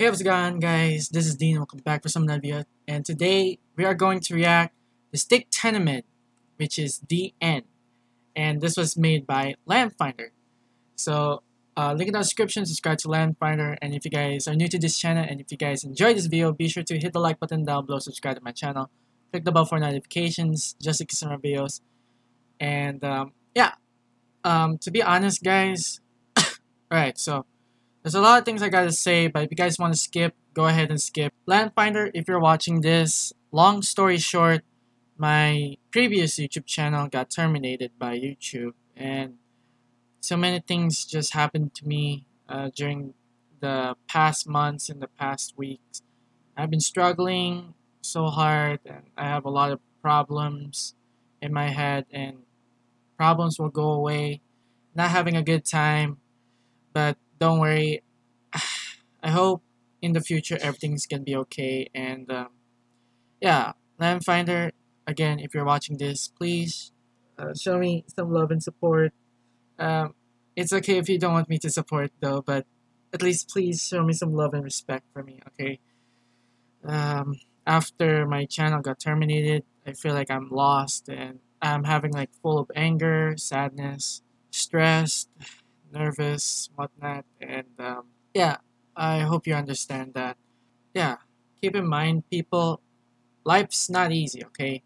Hey what's going on guys, this is Dean, welcome back for some video. And today we are going to react the Stick Tournament which is DN and this was made by LannFinder. So uh, link in the description, subscribe to LannFinder. And if you guys are new to this channel and if you guys enjoyed this video be sure to hit the like button down below, subscribe to my channel, click the bell for notifications just to some more videos. And um, yeah, um, to be honest guys, alright so there's a lot of things I gotta say, but if you guys want to skip, go ahead and skip. LannFinder, if you're watching this, long story short, my previous YouTube channel got terminated by YouTube, and so many things just happened to me uh, during the past months and the past weeks. I've been struggling so hard, and I have a lot of problems in my head, and problems will go away. Not having a good time, but don't worry. I hope in the future everything's gonna be okay. And um, yeah, LannFinder, again, if you're watching this, please uh, show me some love and support. Um, it's okay if you don't want me to support though, but at least please show me some love and respect for me, okay? Um, after my channel got terminated, I feel like I'm lost and I'm having like full of anger, sadness, stress, nervous, whatnot, and um, yeah, I hope you understand that. Yeah, keep in mind, people, life's not easy, okay?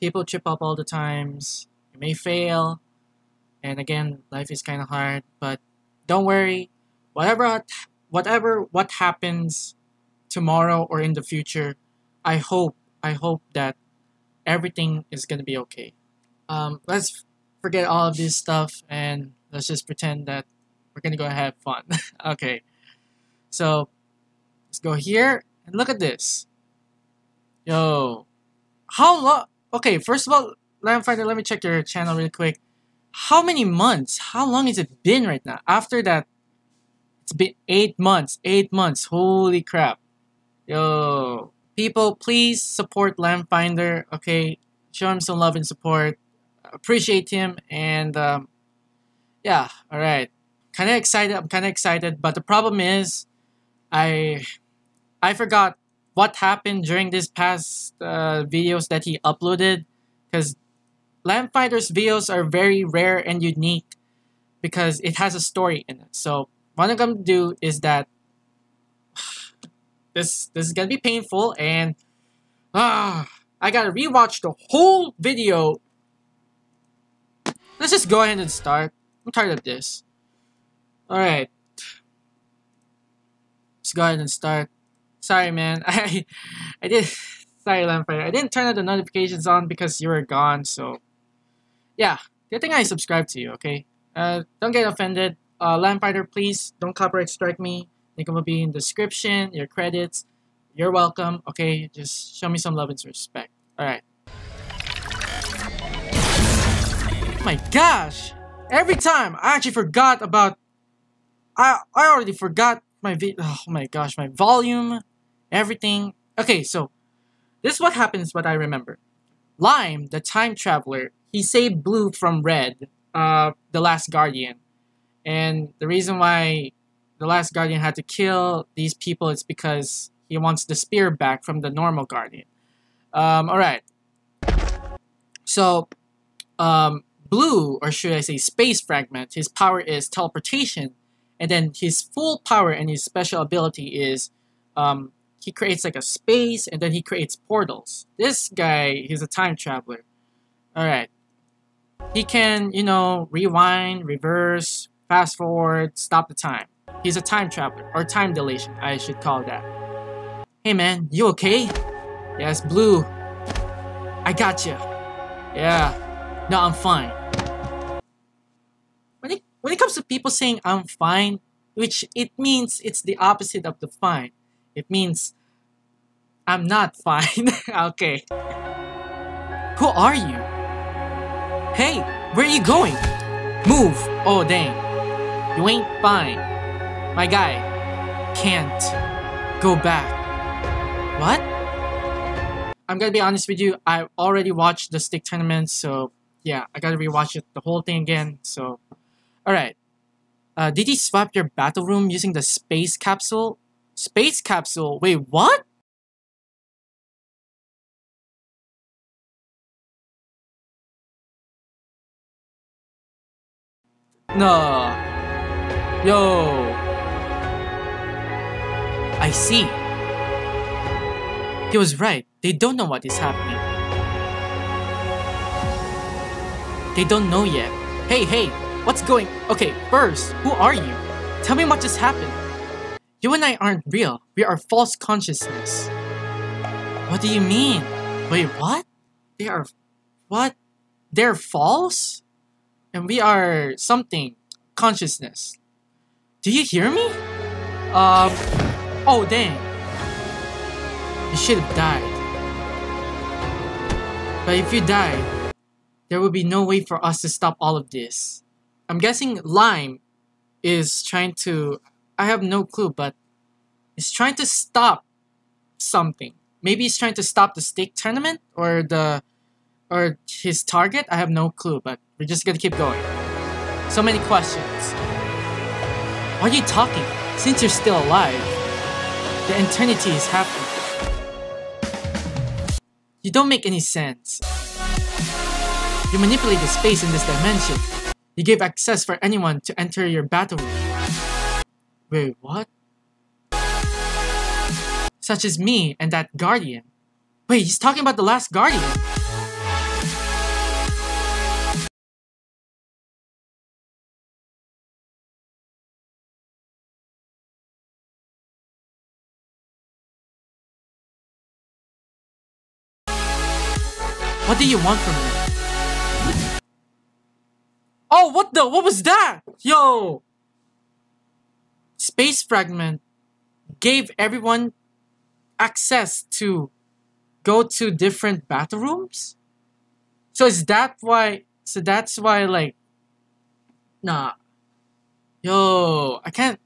People trip up all the times. You may fail, and again, life is kind of hard. But don't worry, whatever, whatever, what happens tomorrow or in the future, I hope, I hope that everything is gonna be okay. Um, let's forget all of this stuff and let's just pretend that we're gonna go have fun. okay, so let's go here and look at this. Yo, how long? Okay, first of all, LannFinder, let me check your channel really quick. How many months? How long has it been right now? After that, it's been eight months. Eight months. Holy crap. Yo, people, please support LannFinder. Okay, show him some love and support. Appreciate him and. Um, yeah, all right. Kind of excited. I'm kind of excited, but the problem is, I, I forgot what happened during this past uh, videos that he uploaded, because LannFinder's videos are very rare and unique, because it has a story in it. So what I'm gonna do is that this this is gonna be painful, and ah, I gotta rewatch the whole video. Let's just go ahead and start. I'm tired of this. Alright. Let's go ahead and start. Sorry, man. I I did... Sorry, Lampire. I didn't turn the notifications on because you were gone, so... Yeah. Good thing I subscribed to you, okay? Uh, don't get offended. Uh, LannFinder, please don't copyright strike me. Link will be in the description, your credits. You're welcome, okay? Just show me some love and respect. Alright. Oh my gosh! Every time, I actually forgot about... I, I already forgot my vi Oh my gosh, my volume, everything. Okay, so, this is what happens what I remember. Lime, the time traveler, he saved Blue from Red, uh, the last Guardian. And the reason why the last Guardian had to kill these people is because he wants the spear back from the normal Guardian. Um, alright. So, um, Blue, or should I say Space Fragment, his power is teleportation, and then his full power and his special ability is um, he creates like a space, and then he creates portals. This guy, he's a time traveler. Alright. He can, you know, rewind, reverse, fast forward, stop the time. He's a time traveler, or time dilation, I should call that. Hey man, you okay? Yes, Blue. I got you. Yeah. No, I'm fine. When it, comes to people saying I'm fine, which it means it's the opposite of the fine. It means I'm not fine. okay. Who are you? Hey, where are you going? Move! Oh dang. You ain't fine. My guy can't go back. What? I'm gonna be honest with you, I already watched the stick tournament, so yeah, I gotta rewatch it the whole thing again. So, all right. Uh, did he swap your battle room using the space capsule? Space capsule. Wait, what? No. Yo. I see. He was right. They don't know what is happening. They don't know yet. Hey, hey, what's going... Okay, first, who are you? Tell me what just happened. You and I aren't real. We are false consciousness. What do you mean? Wait, what? They are... What? They're false? And we are something. Consciousness. Do you hear me? Um... Oh, dang. You should have died. But if you die, there will be no way for us to stop all of this. I'm guessing Lime is trying to... I have no clue, but he's trying to stop something. Maybe he's trying to stop the stick tournament or the or his target. I have no clue, but we're just gonna keep going. So many questions. Why are you talking? Since you're still alive, the eternity is happening. You don't make any sense. You manipulate the space in this dimension. You gave access for anyone to enter your battle room. Wait, what? Such as me and that guardian. Wait, he's talking about the last guardian. What do you want from me? Oh, what the? What was that? Yo! Space Fragment gave everyone access to go to different bathrooms? So is that why... So that's why, like... Nah. Yo, I can't...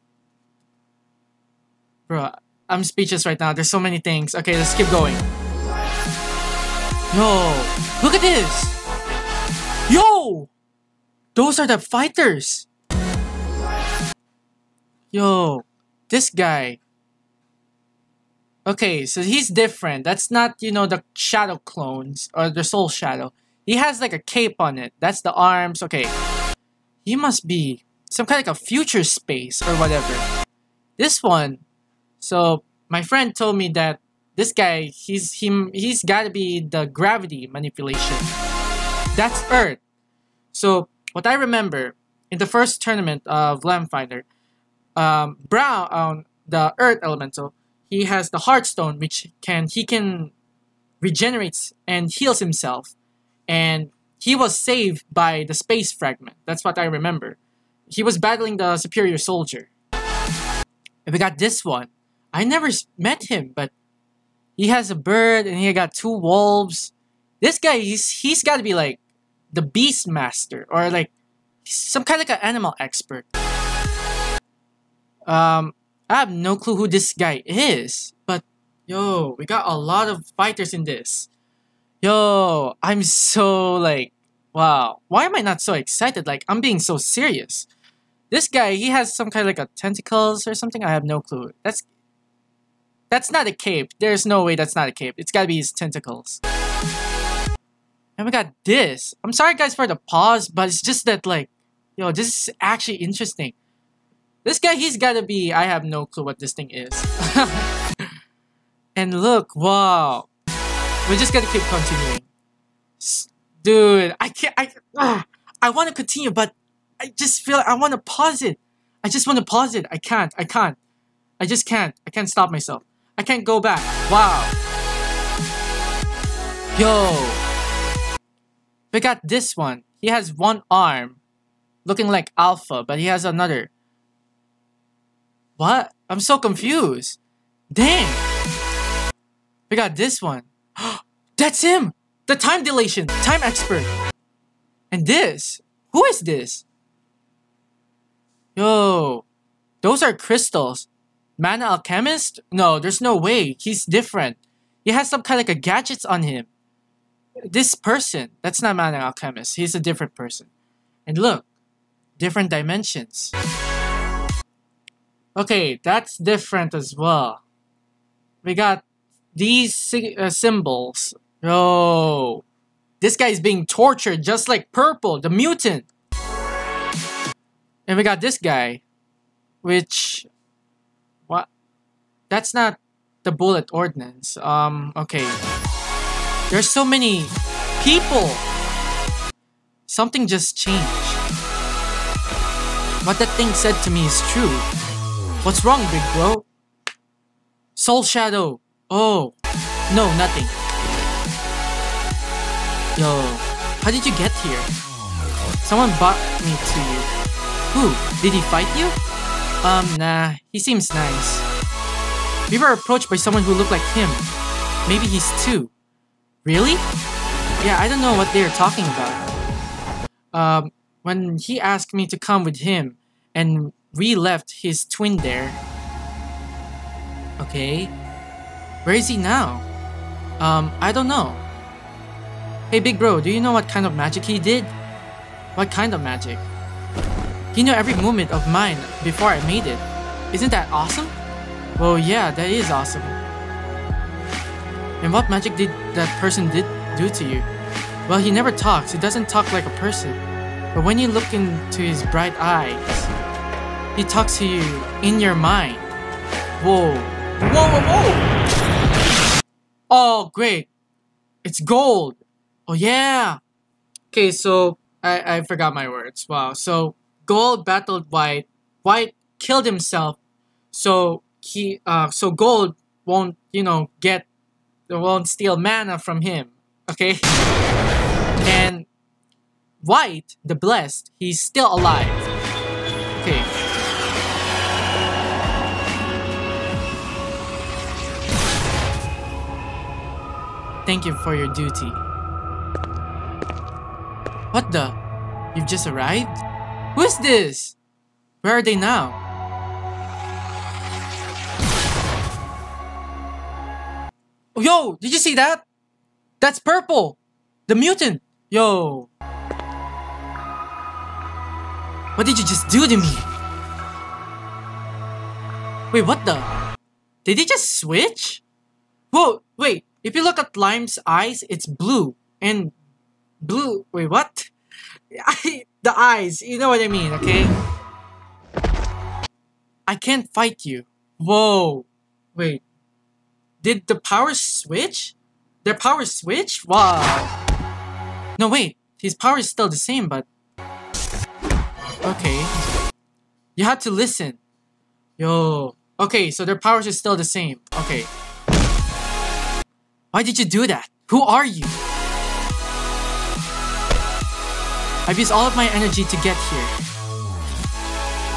Bro, I'm speechless right now. There's so many things. Okay, let's keep going. Yo, look at this! Those are the fighters! Yo, this guy. Okay, so he's different. That's not, you know, the shadow clones or the soul shadow. He has like a cape on it. That's the arms. Okay. He must be some kind of like a future space or whatever. This one. So my friend told me that this guy, he's him he's gotta be the gravity manipulation. That's Earth. So what I remember in the first tournament of LannFinder, um, Brown, um, the Earth Elemental, he has the Heartstone, which can he can regenerates and heals himself, and he was saved by the space fragment. That's what I remember. He was battling the superior soldier. And we got this one. I never met him, but he has a bird and he got two wolves. This guy, he's he's got to be like the beast master or like some kind of like an animal expert. Um, I have no clue who this guy is, but yo, we got a lot of fighters in this. Yo, I'm so like, wow. Why am I not so excited? Like, I'm being so serious. This guy, he has some kind of like a tentacles or something. I have no clue. That's that's not a cape. There's no way that's not a cape. It's gotta be his tentacles. And we got this. I'm sorry guys for the pause, but it's just that like, yo, this is actually interesting. This guy, he's gotta be, I have no clue what this thing is. and look, wow. We're just gonna keep continuing. Dude, I can't, I, I want to continue, but I just feel I want to pause it. I just want to pause it. I can't, I can't. I just can't. I can't stop myself. I can't go back. Wow. Yo. We got this one. He has one arm. Looking like Alpha, but he has another. What? I'm so confused. Dang. We got this one. That's him! The time dilation, time expert. And this, who is this? Yo, those are crystals. Mana Alchemist? No, there's no way. He's different. He has some kind of like a gadgets on him. This person, that's not Mana Alchemist. He's a different person. And look, different dimensions. Okay, that's different as well. We got these uh, symbols. Oh, this guy's being tortured just like Purple, the mutant. And we got this guy, which, what? That's not the bullet ordnance. Um, okay. There's so many people. Something just changed. What that thing said to me is true. What's wrong, big bro? Soul Shadow. Oh, no, nothing. Yo, how did you get here? Someone brought me to you. Who? Did he fight you? Um, nah, he seems nice. We were approached by someone who looked like him. Maybe he's two. Really? Yeah, I don't know what they're talking about. Um, when he asked me to come with him, and we left his twin there. Okay. Where is he now? Um, I don't know. Hey, big bro, do you know what kind of magic he did? What kind of magic? He knew every movement of mine before I made it. Isn't that awesome? Well, yeah, that is awesome. And what magic did that person did do to you? Well, he never talks. He doesn't talk like a person. But when you look into his bright eyes, he talks to you in your mind. Whoa. Whoa, whoa, whoa! Oh, great. It's gold. Oh, yeah. Okay, so I, I forgot my words. Wow. So gold battled white. White killed himself. So he uh so gold won't, you know, get won't steal mana from him. Okay? And white, the blessed, he's still alive. Okay. Thank you for your duty. What the? You've just arrived? Who's this? Where are they now? Oh, yo, did you see that? That's purple. The mutant. Yo. What did you just do to me? Wait, what the? Did he just switch? Whoa, wait. If you look at Lime's eyes, it's blue. And blue. Wait, what? The eyes. You know what I mean, okay? I can't fight you. Whoa. Wait. Did the power switch? Their power switch? Wow. No, wait. His power is still the same, but... Okay. You have to listen. Yo. Okay, so their powers are still the same. Okay. Why did you do that? Who are you? I've used all of my energy to get here.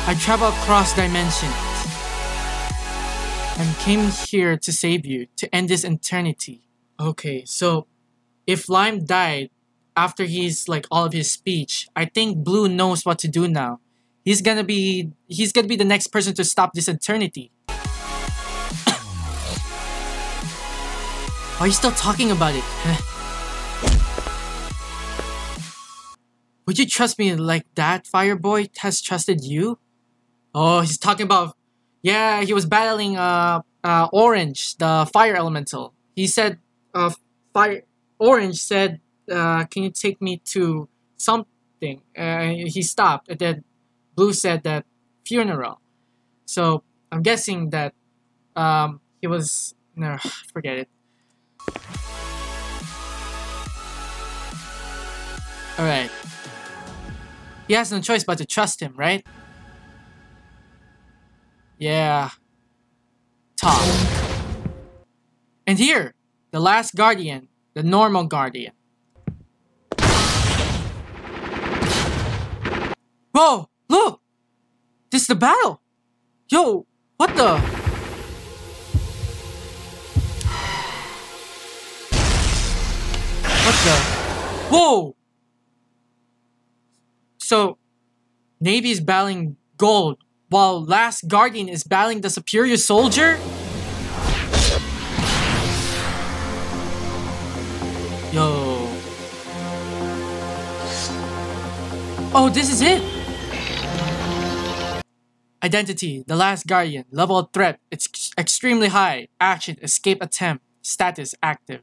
I travel across dimensions and came here to save you, to end this eternity. Okay, so if Lime died after he's like all of his speech, I think Blue knows what to do now. He's gonna be he's gonna be the next person to stop this eternity. Why are you still talking about it? Would you trust me like that Fireboy has trusted you? Oh, he's talking about yeah, he was battling uh uh Orange, the fire elemental. He said uh fire Orange said uh can you take me to something? Uh, he stopped and then Blue said that funeral. So I'm guessing that um he was no forget it. Alright. He has no choice but to trust him, right? Yeah. Top. And here, the last guardian, the normal guardian. Whoa! Look! This is the battle! Yo! What the? What the? Whoa! So, Navy is battling gold, while Last Guardian is battling the superior soldier? Yo. Oh, this is it! Identity, the last guardian. Level of threat, it's extremely high. Action, escape attempt. Status, active.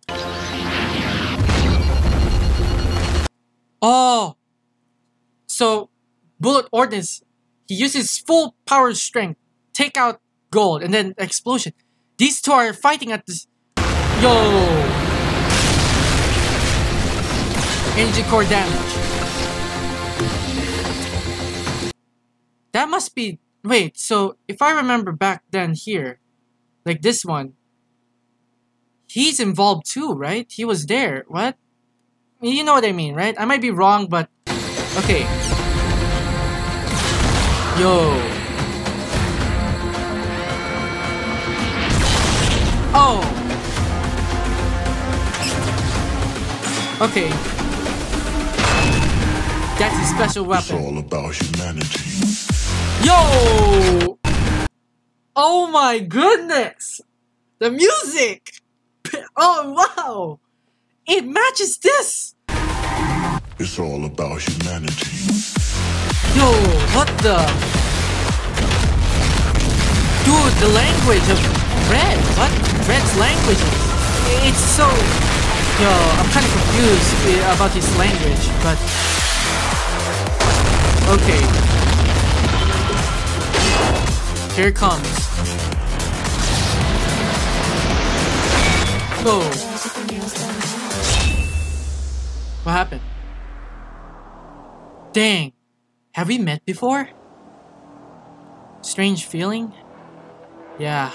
Oh! So, Bullet Ordnance, he uses full power strength, take out gold, and then explosion. These two are fighting at this. Yo! Energy core damage. That must be. Wait, so if I remember back then here, like this one, he's involved too, right? He was there. What? You know what I mean, right? I might be wrong, but. Okay. Yo. Oh! Okay. That's his special It's weapon. all about humanity. Yo! Oh my goodness! The music! Oh wow! It matches this! It's all about humanity. Yo, what the? Dude, the language of Red. What? Red's language. It's so. Yo, I'm kind of confused eh, about his language, but. Okay. Here comes. Go. What happened? Dang. Have we met before? Strange feeling? Yeah.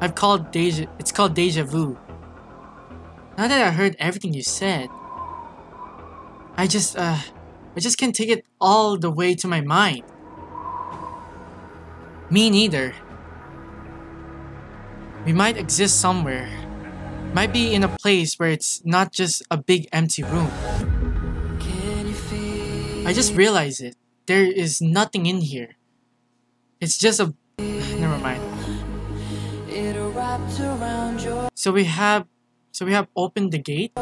I've called deja it's called deja vu. Now that I heard everything you said, I just uh I just can't take it all the way to my mind. Me neither. We might exist somewhere. Might be in a place where it's not just a big empty room. I just realized it. There is nothing in here. It's just a. Never mind. So we have, so we have opened the gate.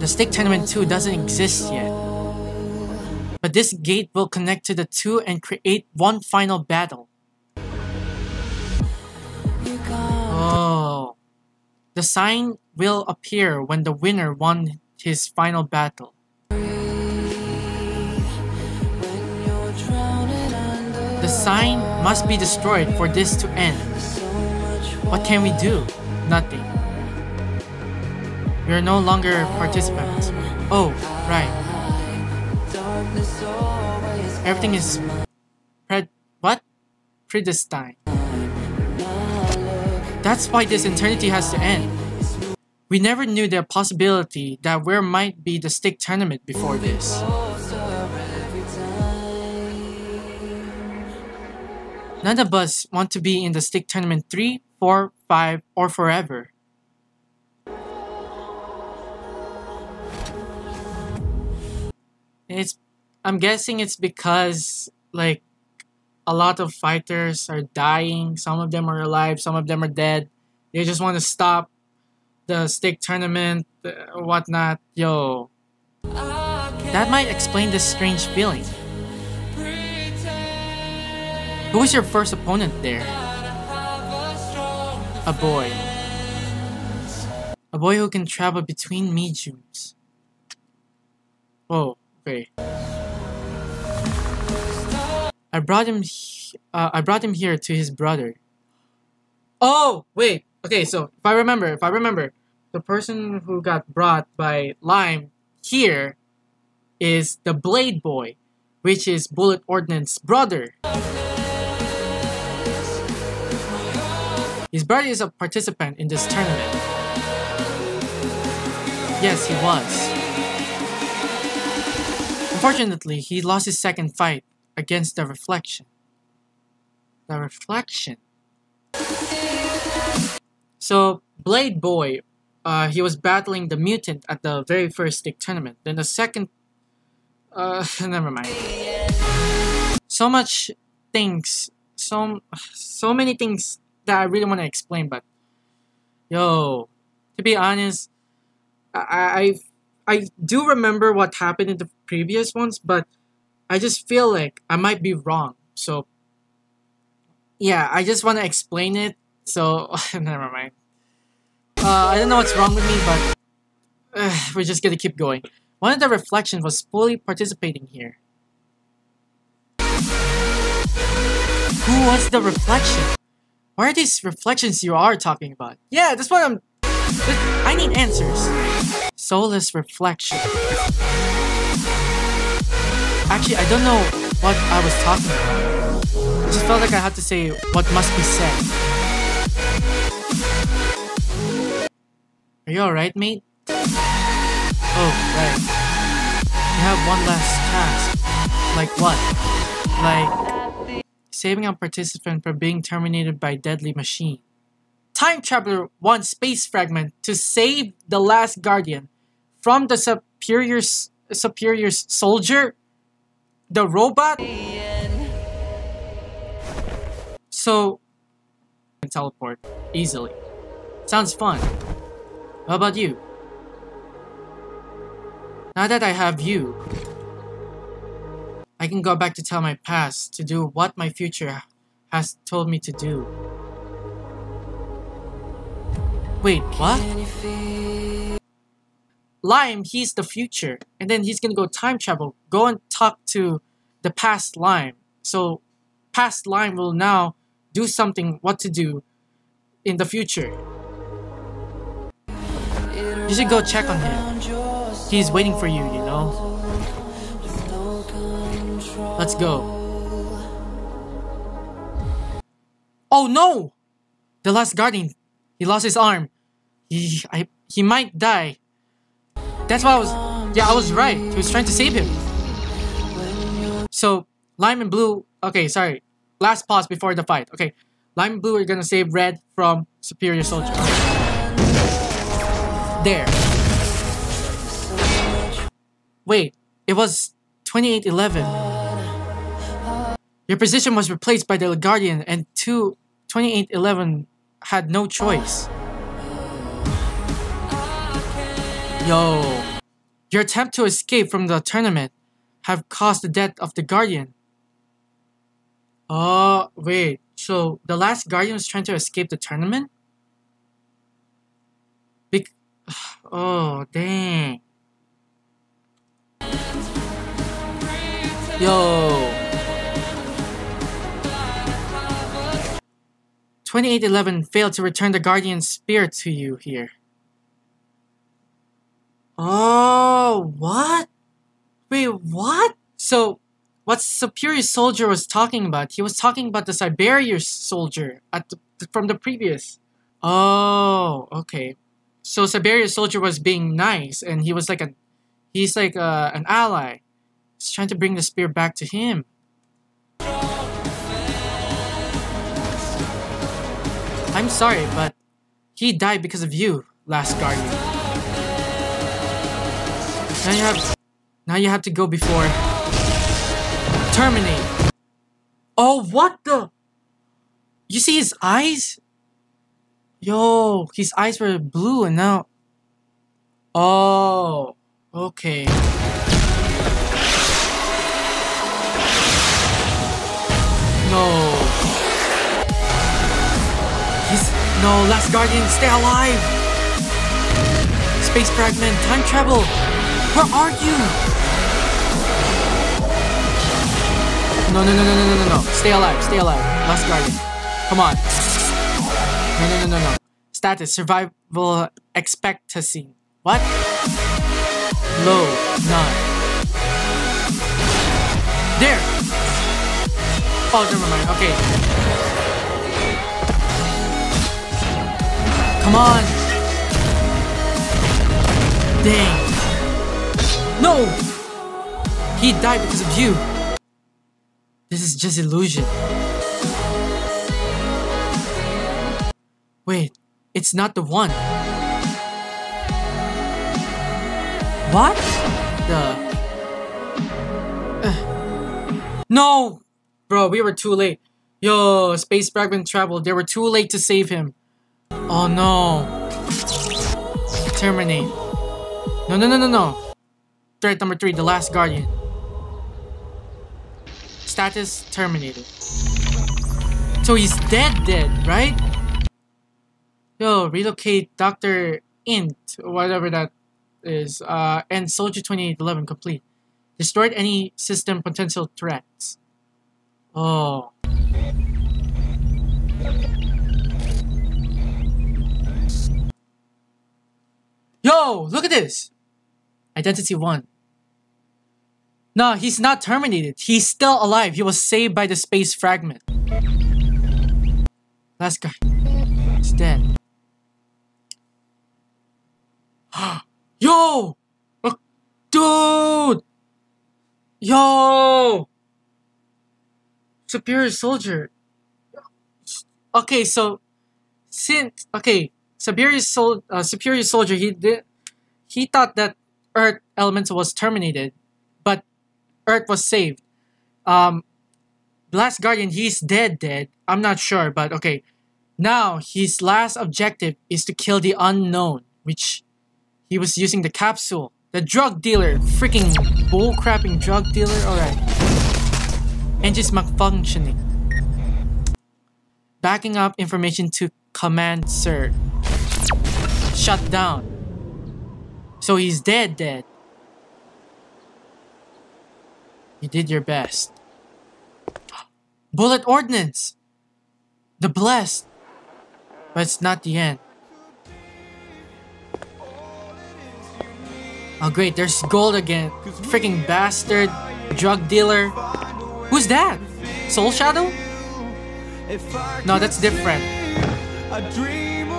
The stick tournament 2 doesn't exist yet. But this gate will connect to the two and create one final battle. Oh. The sign will appear when the winner won his final battle. Sign must be destroyed for this to end. What can we do? Nothing. We are no longer participants. Oh, right. Everything is pred what? Predestined. That's why this eternity has to end. We never knew the possibility that there might be the stick tournament before this. None of us want to be in the stick tournament 3, 4, 5, or forever. It's I'm guessing it's because like a lot of fighters are dying, some of them are alive, some of them are dead. They just want to stop the stick tournament, uh, whatnot. Yo, that might explain this strange feeling. Who was your first opponent there? A boy. A boy who can travel between mediums. Oh, okay. I brought him. Uh, I brought him here to his brother. Oh wait. Okay, so if I remember, if I remember, the person who got brought by Lime here is the Blade Boy, which is Bullet Ordnance' brother. His brother is a participant in this tournament. Yes, he was. Unfortunately, he lost his second fight against the Reflection. The Reflection. So, Blade Boy, uh, he was battling the mutant at the very first stick tournament. Then the second, uh, never mind. So much things, so so many things that I really want to explain, but yo, to be honest, I I I do remember what happened in the previous ones, but I just feel like I might be wrong. So yeah, I just want to explain it. So never mind. Uh, I don't know what's wrong with me, but uh, we're just gonna keep going. One of the reflections was fully participating here. Who was the reflection? What are these reflections you are talking about? Yeah, that's what I'm. I need answers. Soulless reflection. Actually, I don't know what I was talking about. I just felt like I had to say what must be said. Are you alright, mate? Oh, right. You have one last task. Like what? Like saving a participant from being terminated by deadly machine. Time Traveler wants space fragment to save the last guardian from the superior superior soldier, the robot. So, can teleport easily. Sounds fun. How about you? Now that I have you, I can go back to tell my past to do what my future has told me to do. Wait, what? Lime, he's the future. And then he's gonna go time travel, go and talk to the past Lime. So, past Lime will now do something, what to do in the future. You should go check on him. He's waiting for you, you know? Let's go. Oh no! The last guardian. He lost his arm. He I he might die. That's why I was Yeah, I was right. He was trying to save him. So Lime and Blue okay, sorry. Last pause before the fight. Okay. Lime and Blue are gonna save Red from Superior Soldier. There. Wait, it was 2811. Your position was replaced by the Guardian and 2 2811 had no choice. Yo. Your attempt to escape from the tournament have caused the death of the Guardian. Oh, wait. So the last Guardian was trying to escape the tournament? Bec- oh, dang. Yo. 2811 failed to return the Guardian's spirit to you here. Oh, what? Wait, what? So, what Superior Soldier was talking about, he was talking about the Superior Soldier at the, from the previous. Oh, okay. So Superior Soldier was being nice, and he was like a, he's like a, an ally. He's trying to bring the spear back to him. I'm sorry, but he died because of you, last guardian. Now you have now you have to go before terminate. Oh what the You see his eyes? Yo, his eyes were blue and now Oh okay. No. No, Last Guardian, stay alive! Space Fragment, time travel! Where are you? No, no, no, no, no, no, no. Stay alive, stay alive. Last Guardian. Come on. No, no, no, no, no. Status, survival expectancy. What? Low, none. There! Oh, never mind. Okay. Come on! Dang. No! He died because of you. This is just illusion. Wait, it's not the one. What? The... Uh. No! Bro, we were too late. Yo, Space Fragment traveled. They were too late to save him. Oh no. Terminate. No, no, no, no, no. Threat number three, the last guardian. Status terminated. So he's dead dead, right? Yo, relocate Dr. Int, whatever that is, uh, and Soldier 2811 complete. Destroyed any system potential threats. Oh. Yo, look at this! Identity 1. No, he's not terminated. He's still alive. He was saved by the space fragment. Last guy. He's dead. Yo! Dude! Yo! Superior Soldier. Okay, so since okay, Superior Sol uh, Superior Soldier he did he thought that Earth Elemental was terminated, but Earth was saved. Um, Last Guardian he's dead dead. I'm not sure, but okay. Now his last objective is to kill the unknown, which he was using the capsule. The drug dealer, freaking bullcrapping drug dealer. Alright. Engines malfunctioning. Backing up information to command sir. Shut down. So he's dead dead. You did your best. Bullet ordnance! The blessed! But it's not the end. Oh great, there's gold again. Freaking bastard. Drug dealer. Who's that? Soul Shadow? No, that's different.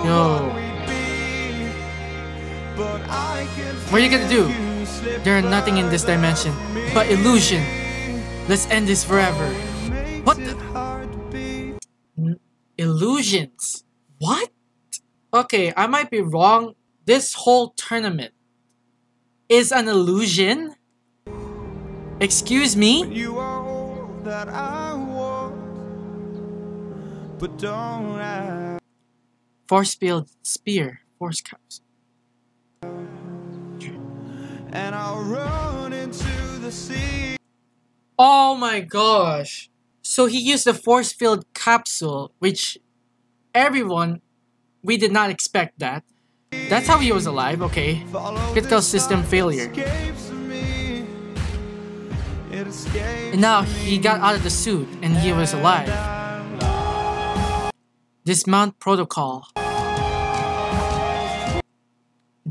Yo. What are you gonna do? There are nothing in this dimension but illusion. Let's end this forever. What the? Illusions? What? Okay, I might be wrong. This whole tournament is an illusion? Excuse me? You are all that I want, but don't ask. Force field spear. Force cups. And I'll run into the sea. Oh my gosh. So he used the force field capsule, which everyone, we did not expect that. That's how he was alive, okay. Critical system failure. escapes me. It escapes And now he got out of the suit and he was alive. Dismount protocol.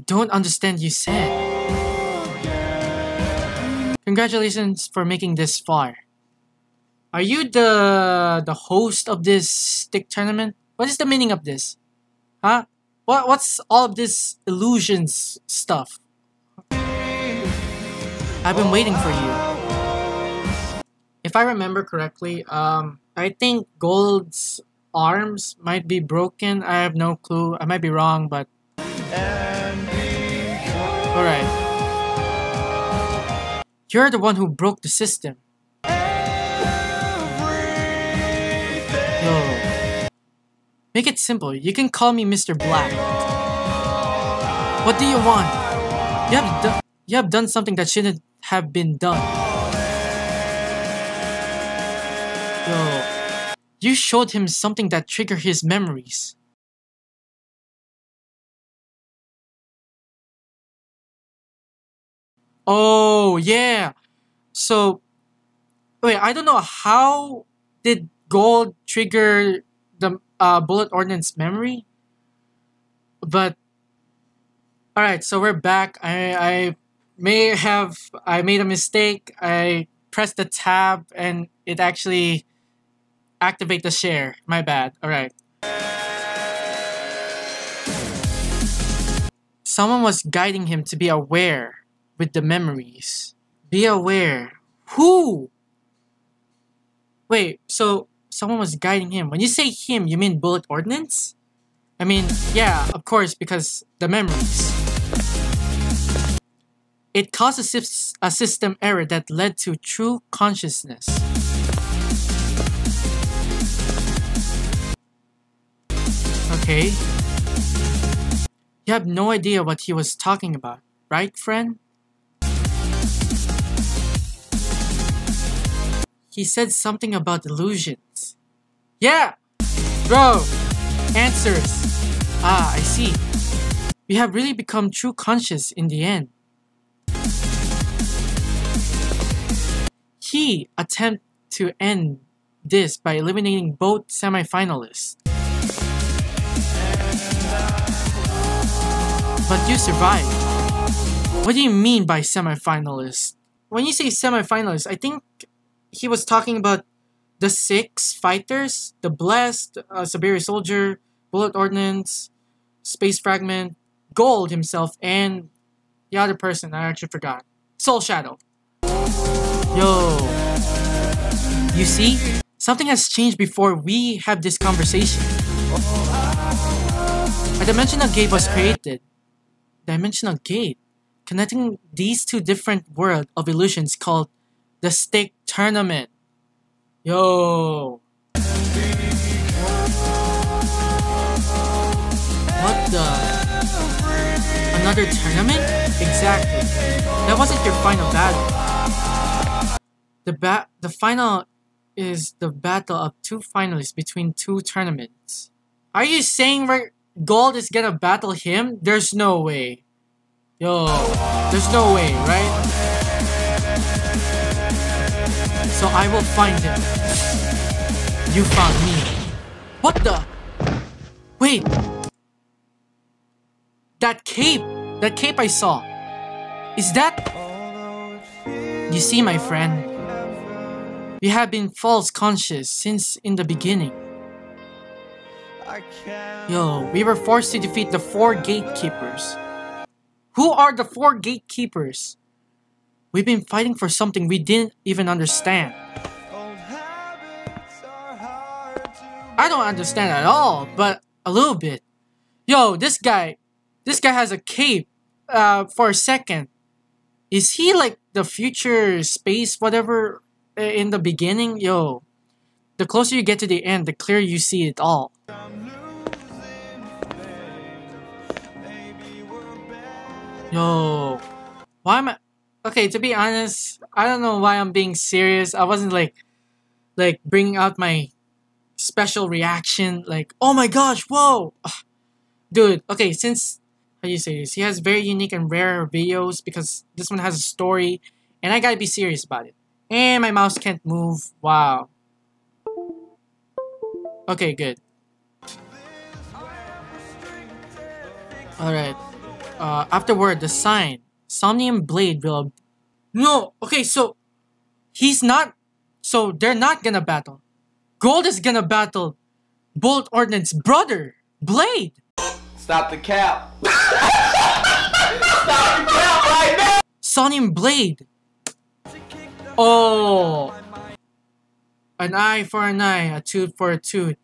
Don't understand you said. Congratulations for making this far. Are you the the host of this stick tournament? What is the meaning of this? Huh? What what's all of this illusions stuff? I've been waiting for you. If I remember correctly, um, I think Gold's arms might be broken. I have no clue. I might be wrong, but all right. You're the one who broke the system. Yo. Make it simple. You can call me Mr. Black. What do you want? You have done you have done something that shouldn't have been done. Yo. You showed him something that triggered his memories. Oh, yeah. So, wait, I don't know how did gold trigger the uh, bullet ordnance memory? But, alright, so we're back. I, I may have, I made a mistake. I pressed the tab and it actually activate the share. My bad. Alright. Someone was guiding him to be aware with the memories. Be aware. Who? Wait, so someone was guiding him. When you say him, you mean bullet ordnance? I mean, yeah, of course, because the memories. It caused a, a system error that led to true consciousness. Okay. You have no idea what he was talking about, right, friend? He said something about illusions. Yeah! Bro! Answers! Ah, I see. We have really become true conscious in the end. He attempt to end this by eliminating both semifinalists. But you survived. What do you mean by semifinalists? When you say semifinalists, I think he was talking about the six fighters the Blessed, uh, Soldier, Bullet Ordnance, Space Fragment, Gold himself, and the other person I actually forgot. Soul Shadow. Yo. You see? Something has changed before we have this conversation. A dimensional gate was created. Dimensional gate? Connecting these two different worlds of illusions called the Stick Tournament. Yo. What the? Another tournament? Exactly. That wasn't your final battle. The bat the final is the battle of two finalists between two tournaments. Are you saying Gold is gonna battle him? There's no way. Yo, there's no way, right? So I will find him. You found me. What the? Wait. That cape! That cape I saw. Is that? You see, my friend. We have been false conscious since in the beginning. Yo, we were forced to defeat the four gatekeepers. Who are the four gatekeepers? We've been fighting for something we didn't even understand. Old habits are hard to I don't understand at all, but a little bit. Yo, this guy, this guy has a cape. Uh, for a second, is he like the future space whatever uh, in the beginning? Yo, the closer you get to the end, the clearer you see it all. Yo, why am I? Okay, to be honest, I don't know why I'm being serious. I wasn't like, like bringing out my special reaction, like, oh my gosh, whoa, dude. Okay, since how do you say this? He has very unique and rare videos because this one has a story, and I gotta be serious about it. And my mouse can't move. Wow. Okay, good. Alright. Uh, afterward, the sign. Somnium Blade will... No! Okay, so... He's not... So, they're not gonna battle. Gold is gonna battle Bullet Ordnance brother, Blade! Stop the cap. Stop the cap right now. Somnium Blade! Oh! An eye for an eye, a tooth for a tooth.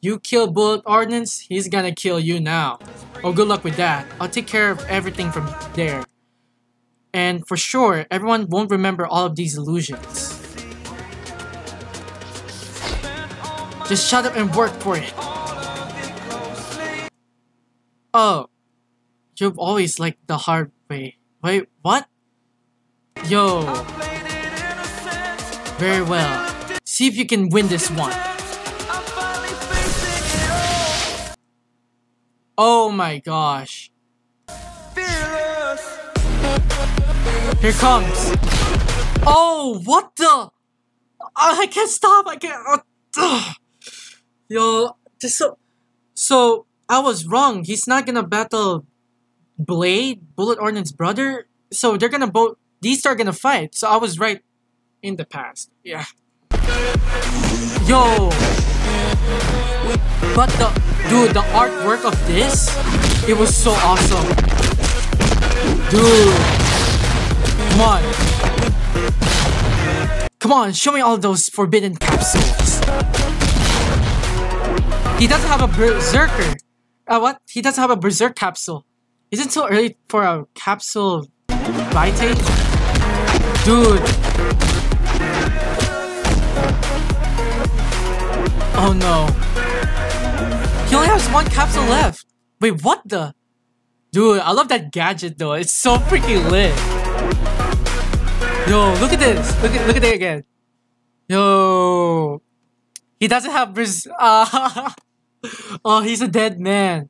You kill Bullet Ordnance, he's gonna kill you now. Oh, good luck with that. I'll take care of everything from there. And for sure, everyone won't remember all of these illusions. Just shut up and work for it. Oh. You've always liked the hard way. Wait, what? Yo. Very well. See if you can win this one. Oh my gosh. Here comes. Oh, what the? I can't stop. I can't. Uh. Yo, this so. So I was wrong. He's not gonna battle Blade, Bullet Ordnance brother. So they're gonna both. These are gonna fight. So I was right in the past. Yeah. Yo. But the dude, the artwork of this, it was so awesome. Dude. Come on. Come on, show me all those forbidden capsules. He doesn't have a berserker. Uh, what? He doesn't have a berserk capsule. Is it so early for a capsule Vitae? Dude. Oh no. He only has one capsule left. Wait, what the? Dude, I love that gadget though. It's so freaking lit. Yo, look at this. Look at look at it again. Yo. He doesn't have bris- uh, Oh, he's a dead man.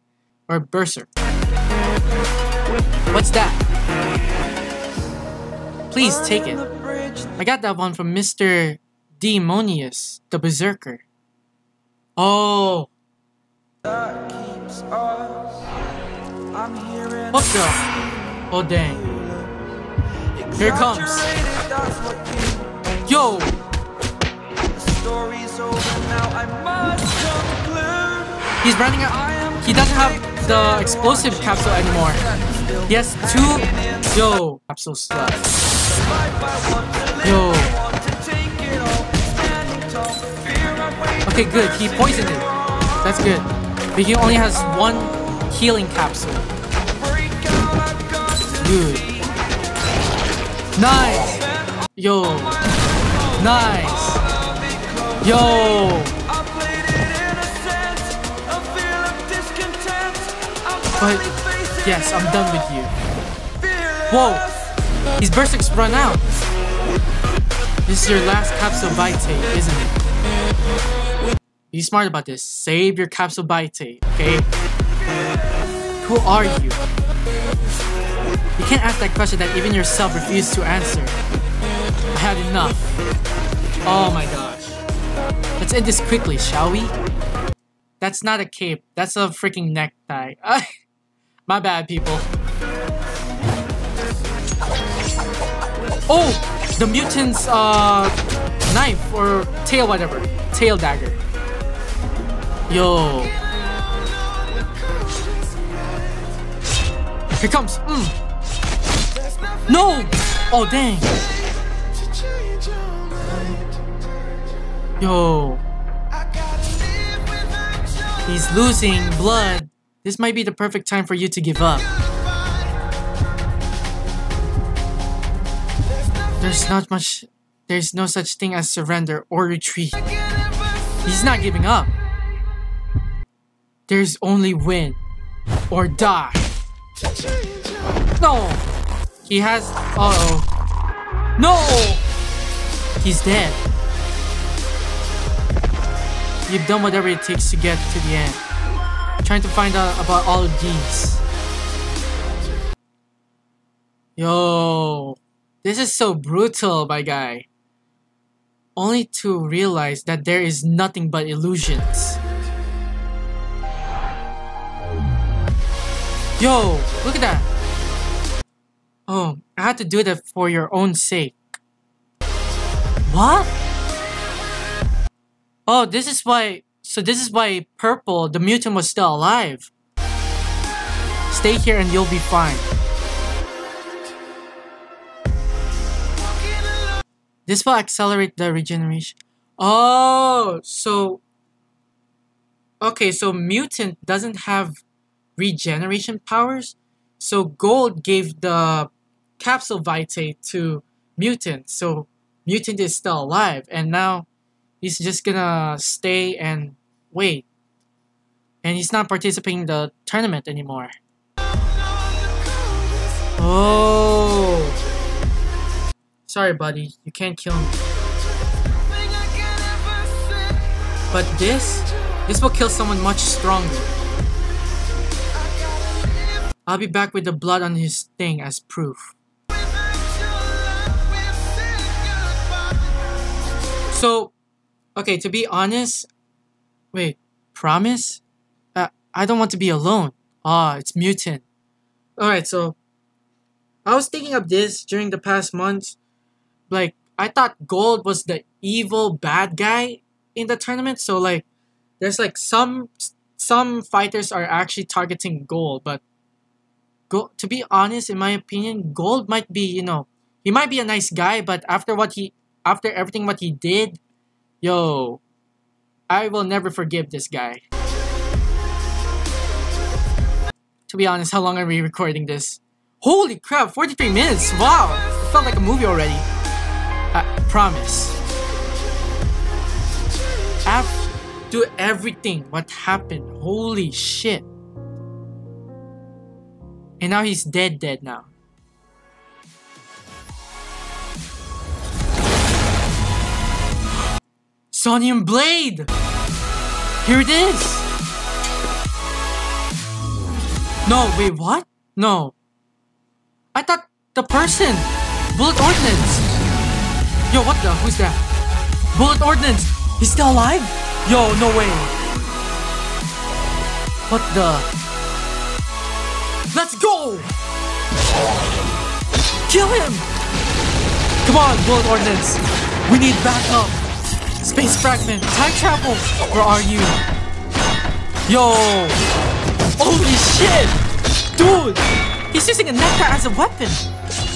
Or berserk. What's that? Please take it. I got that one from Mr. Demonius, the Berserker. Oh, what the? Oh dang. Here it comes. Yo! He's running out. He doesn't have the explosive capsule anymore. Has two. Yo, capsule stuff. Yo. Okay, good. He poisoned it. That's good. But he only has one healing capsule. Good. Nice. Yo. Nice. Yo. But yes, I'm done with you. Whoa! His Berserk's run out. This is your last capsule Vitae, isn't it? Be smart about this. Save your capsule Vitae, okay? Who are you? Can't ask that question that even yourself refused to answer. I had enough. Oh my gosh. Let's end this quickly, shall we? That's not a cape. That's a freaking necktie. My bad, people. Oh! The mutant's, uh, knife or tail, whatever. Tail dagger. Yo. Here comes. Mm. No! Oh, dang. Yo. He's losing blood. This might be the perfect time for you to give up. There's not much. There's no such thing as surrender or retreat. He's not giving up. There's only win or die. No! He has. Uh oh. No! He's dead. You've done whatever it takes to get to the end. Trying to find out about all of these. Yo. This is so brutal, my guy. Only to realize that there is nothing but illusions. Yo, look at that. Oh, I had to do that for your own sake. What? Oh, this is why. So this is why Purple, the mutant, was still alive. Stay here and you'll be fine. This will accelerate the regeneration. Oh, so. Okay, so mutant doesn't have regeneration powers. So gold gave the capsule vitae to mutant. So mutant is still alive, and now he's just gonna stay and wait. And he's not participating in the tournament anymore. Oh. Sorry, buddy. You can't kill me. But this, this will kill someone much stronger. I'll be back with the blood on his thing as proof. So, okay, to be honest, wait, promise? Uh, I don't want to be alone. Ah, it's mutant. Alright, so I was thinking of this during the past months. Like, I thought Gold was the evil bad guy in the tournament. So like, there's like some some fighters are actually targeting Gold, but Go to be honest, in my opinion, Gold might be you know he might be a nice guy, but after what he after everything what he did, yo, I will never forgive this guy. To be honest, how long are we recording this? Holy crap, 43 minutes! Wow! It felt like a movie already. I promise. After everything what happened. Holy shit. And now he's dead dead now. Somnium Blade! Here it is! No, wait, what? No. I thought the person! Bullet Ordnance! Yo, what the? Who's that? Bullet Ordnance! He's still alive? Yo, no way. What the? Let's go! Kill him! Come on, Bullet Ordnance! We need backup! Space Fragment! Time travel! Where are you? Yo! Holy shit! Dude! He's using a nectar as a weapon!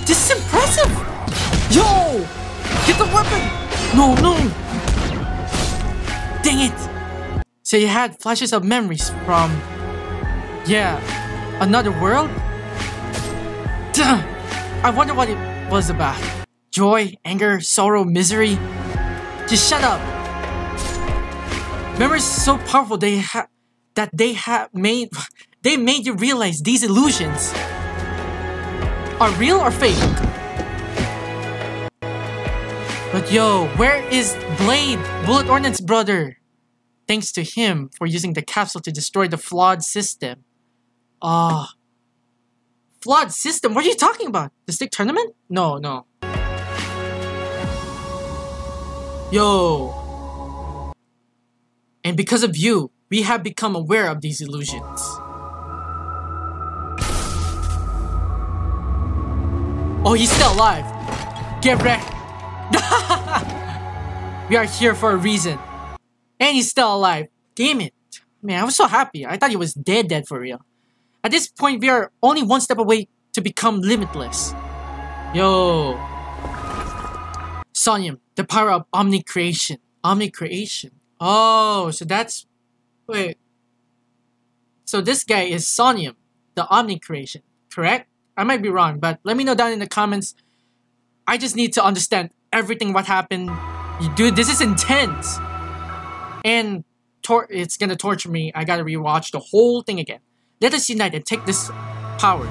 This is impressive! Yo! Get the weapon! No, no! Dang it! So you had flashes of memories from... Yeah, another world? Duh. I wonder what it was about. Joy, anger, sorrow, misery? Just shut up. Memories so powerful they ha- that they have made they made you realize these illusions are real or fake. But yo, where is Blade, Bullet Ordnance brother? Thanks to him for using the capsule to destroy the flawed system. Ah. flawed system? What are you talking about? The stick tournament? No, no. Yo. And because of you, we have become aware of these illusions. Oh, he's still alive. Get wrecked. we are here for a reason. And he's still alive. Damn it. Man, I was so happy. I thought he was dead dead for real. At this point, we are only one step away to become limitless. Yo. Somnium, the power of omni creation. Omni creation. Oh, so that's wait. So this guy is Somnium, the omni creation, correct? I might be wrong, but let me know down in the comments. I just need to understand everything what happened. Dude, this is intense. And it's gonna torture me. I gotta rewatch the whole thing again. Let us unite and take this power.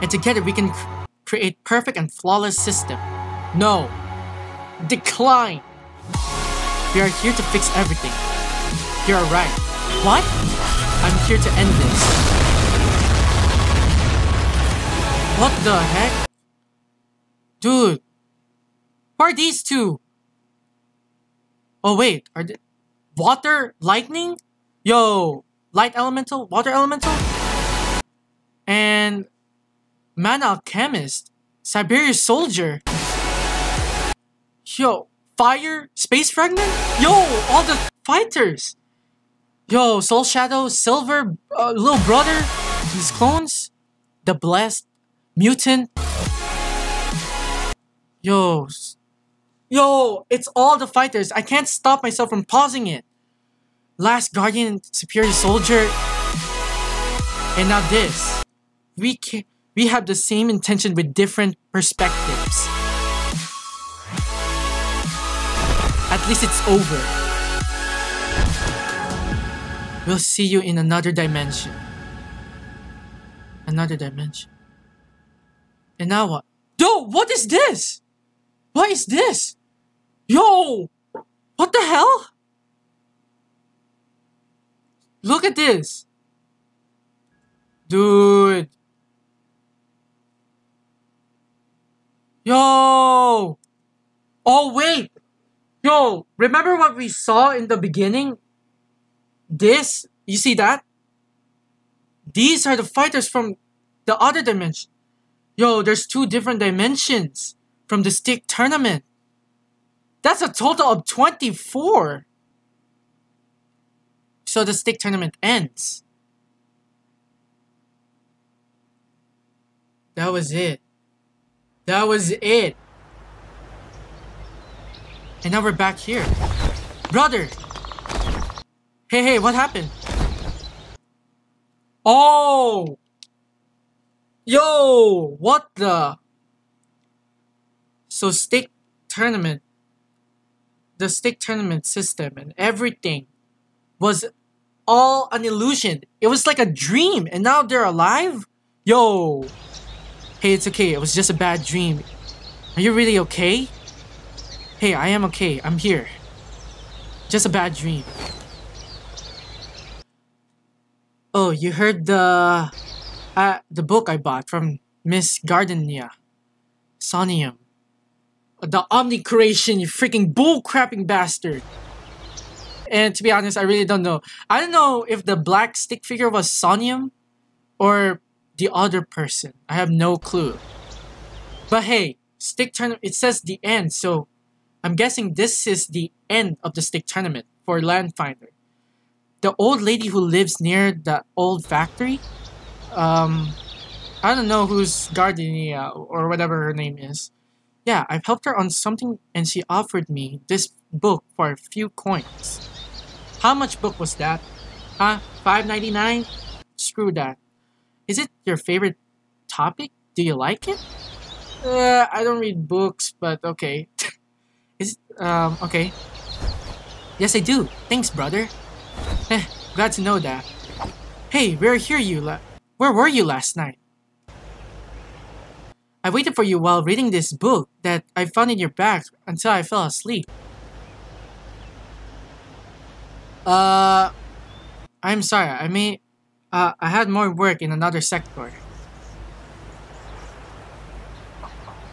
And together we can cr- create perfect and flawless system. No. Decline. We are here to fix everything. You're right. What? I'm here to end this. What the heck? Dude. Who are these two? Oh wait, are they water lightning? Yo, light elemental, water elemental? And man alchemist, Superior Soldier. Yo, fire, space fragment? Yo, all the fighters. Yo, Soul Shadow, Silver, uh, little brother, these clones, the blessed, mutant. Yo, yo, it's all the fighters. I can't stop myself from pausing it. Last Guardian, Superior Soldier, and now this. We can we have the same intention with different perspectives. Least it's over. We'll see you in another dimension. Another dimension. And now what? Yo, what is this? What is this? Yo! What the hell? Look at this. Dude. Yo! Oh, wait! Yo, remember what we saw in the beginning? This, you see that? These are the fighters from the other dimension. Yo, there's two different dimensions from the stick tournament. That's a total of 24. So the stick tournament ends. That was it. That was it. And now we're back here. Brother! Hey, hey, what happened? Oh! Yo! What the? So, stick tournament, the stick tournament system and everything was all an illusion. It was like a dream, and now they're alive? Yo! Hey, it's okay. It was just a bad dream. Are you really okay? Hey, I am okay. I'm here. Just a bad dream. Oh, you heard the uh, the book I bought from Miss Gardenia. Somnium. The Omni creation, you freaking bull crapping bastard. And to be honest, I really don't know. I don't know if the black stick figure was Somnium or the other person. I have no clue. But hey, stick tournament, it says the end, so I'm guessing this is the end of the stick tournament for LannFinder. The old lady who lives near the old factory, um, I don't know who's Gardenia or whatever her name is. Yeah, I've helped her on something and she offered me this book for a few coins. How much book was that? Huh? 5.99? Screw that. Is it your favorite topic? Do you like it? Uh, I don't read books, but okay. Is um okay. Yes, I do. Thanks, brother. Eh, glad to know that. Hey, where here you la- Where were you last night? I waited for you while reading this book that I found in your bag until I fell asleep. Uh, I'm sorry. I mean, uh, I had more work in another sector.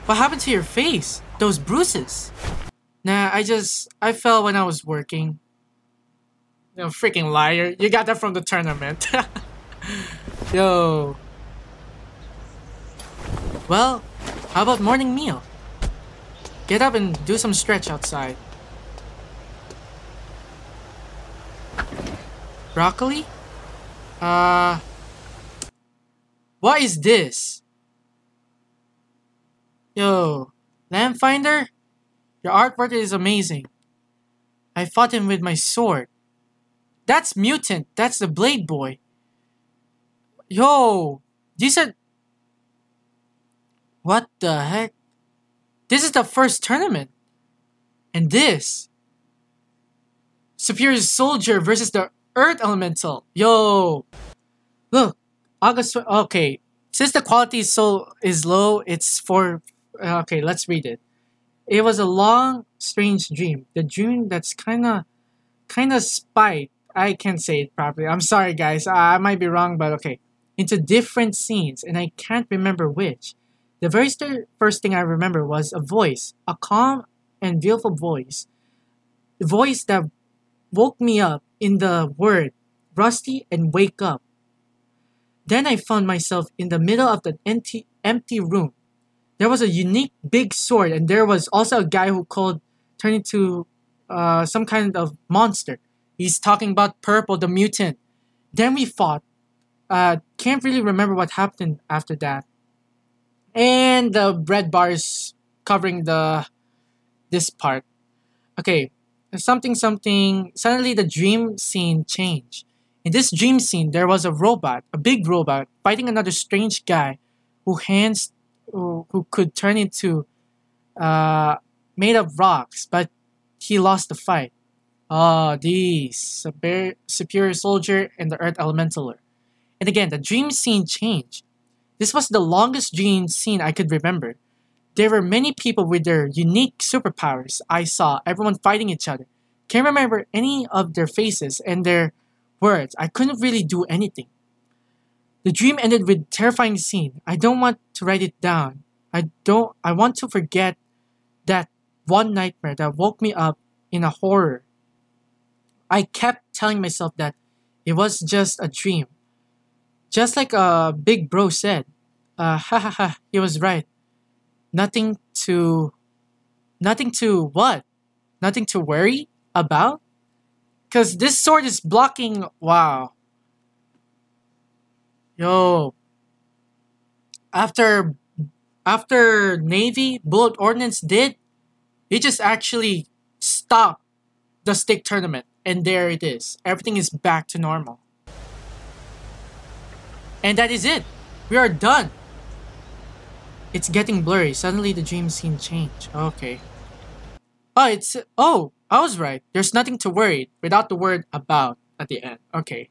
What happened to your face? Those bruises? Nah, I just, I fell when I was working. You freaking liar. You got that from the tournament. Yo. Well, how about morning meal? Get up and do some stretch outside. Broccoli? Uh. What is this? Yo, LannFinder? Your artwork is amazing. I fought him with my sword. That's Mutant. That's the Blade Boy. Yo, you said. What the heck? This is the first tournament. And this. Superior Soldier versus the Earth Elemental. Yo. Look, August. Okay, since the quality is so is low, it's for. Okay, let's read it. It was a long, strange dream. The dream that's kind of, kind of spite. I can't say it properly. I'm sorry, guys. I might be wrong, but okay. Into different scenes, and I can't remember which. The very st- first thing I remember was a voice, a calm and beautiful voice. The voice that woke me up in the word rusty and wake up. Then I found myself in the middle of the empty, empty room. There was a unique big sword, and there was also a guy who called turned into uh, some kind of monster. He's talking about Purple, the mutant. Then we fought. Uh, can't really remember what happened after that. And the red bars covering the this part. Okay, something something. Suddenly the dream scene changed. In this dream scene, there was a robot, a big robot, fighting another strange guy, who hands who, could turn into uh, made of rocks, but he lost the fight. Ah, these superior, superior soldier and the earth elementaler. And again, the dream scene changed. This was the longest dream scene I could remember. There were many people with their unique superpowers. I saw everyone fighting each other. Can't remember any of their faces and their words. I couldn't really do anything. The dream ended with terrifying scene. I don't want to write it down. I don't I want to forget that one nightmare that woke me up in a horror. I kept telling myself that it was just a dream. Just like uh, Big Bro said, uh, ha ha ha, he was right. Nothing to, nothing to what? Nothing to worry about? Because this sword is blocking, wow. Yo. After, after Navy Bullet Ordnance did, it just actually stopped the stick tournament. And there it is. Everything is back to normal. And that is it. We are done. It's getting blurry. Suddenly the dream scene changed. Okay. Oh, it's... Oh, I was right. There's nothing to worry without the word about at the end. Okay.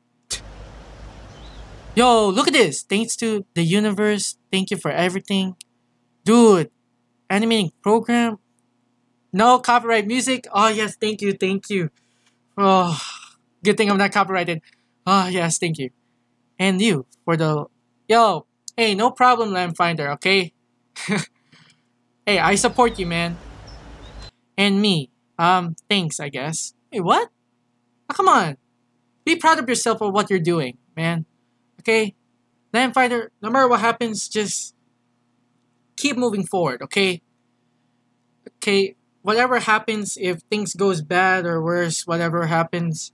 Yo, look at this. Thanks to the universe. Thank you for everything. Dude, animating program. No copyright music. Oh yes, thank you, thank you. Oh, good thing I'm not copyrighted. Oh yes, thank you. And you for the yo. Hey, no problem, LannFinder. Okay. hey, I support you, man. And me. Um, thanks, I guess. Hey, what? Oh, come on. Be proud of yourself for what you're doing, man. Okay? Land LannFinder, no matter what happens, just keep moving forward, okay? Okay, whatever happens, if things goes bad or worse, whatever happens,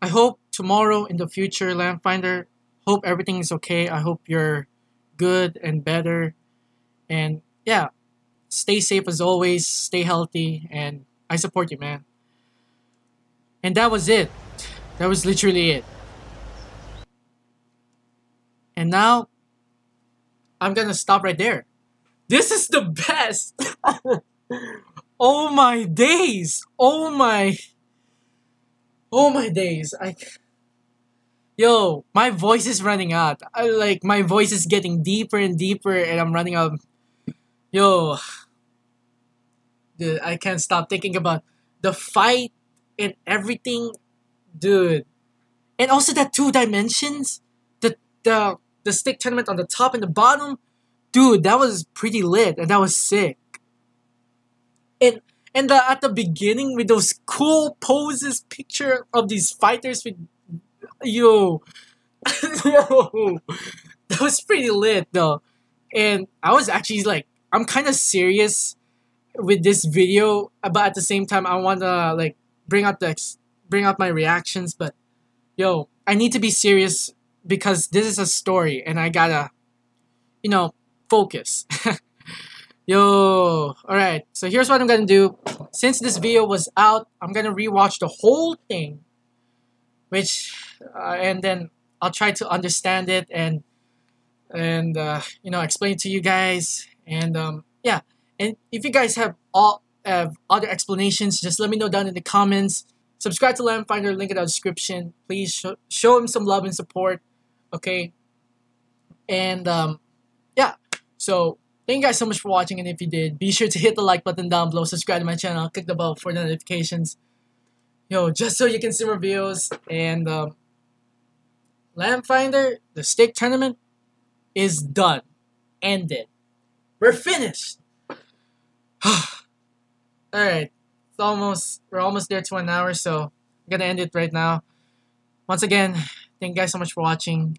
I hope tomorrow in the future, LannFinder, hope everything is okay. I hope you're good and better. And yeah, stay safe as always, stay healthy, and I support you, man. And that was it. That was literally it. And now, I'm gonna stop right there. This is the best! oh my days! Oh my. Oh my days. I. Yo, my voice is running out. I, like, my voice is getting deeper and deeper, and I'm running out. Yo. Dude, I can't stop thinking about the fight and everything. Dude. And also that two dimensions. The the stick tournament on the top and the bottom. Dude, that was pretty lit and that was sick. And and the, at the beginning with those cool poses picture of these fighters with yo yo that was pretty lit though and i was actually like i'm kind of serious with this video but at the same time i want to like bring out the bring out my reactions but yo i need to be serious because this is a story and i gotta you know focus. Yo all right so here's what i'm gonna do. Since this video was out i'm gonna rewatch the whole thing which uh, and then i'll try to understand it and and uh, you know explain to you guys. And um, yeah and if you guys have all have other explanations just let me know down in the comments. Subscribe to LannFinder link in the description. Please show, show him some love and support okay and um, yeah so thank you guys so much for watching and if you did be sure to hit the like button down below subscribe to my channel click the bell for notifications yo just so you can see more videos and um, LannFinder the stick tournament is done ended we're finished Alright. It's almost we're almost there to an hour, so I'm gonna end it right now. Once again, thank you guys so much for watching.